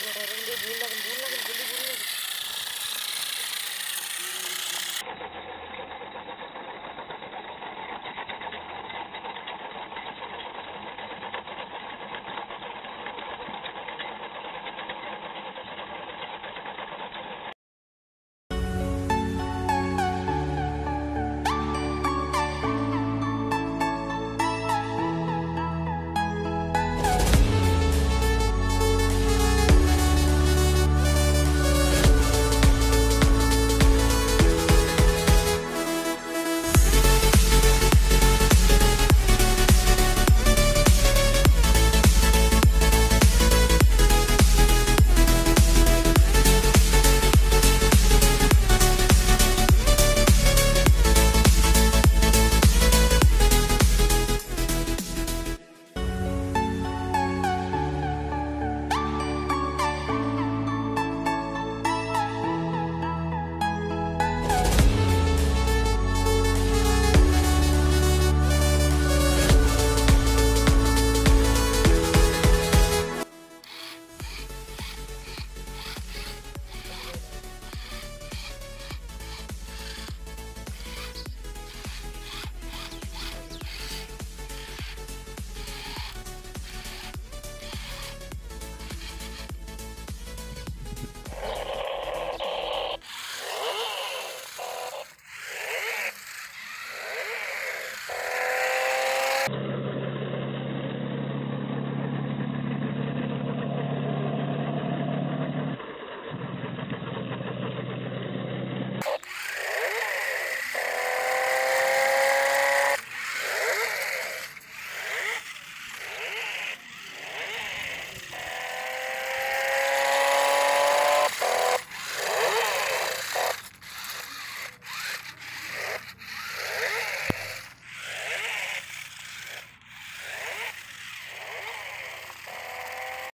물나긴 물나긴 물리 물리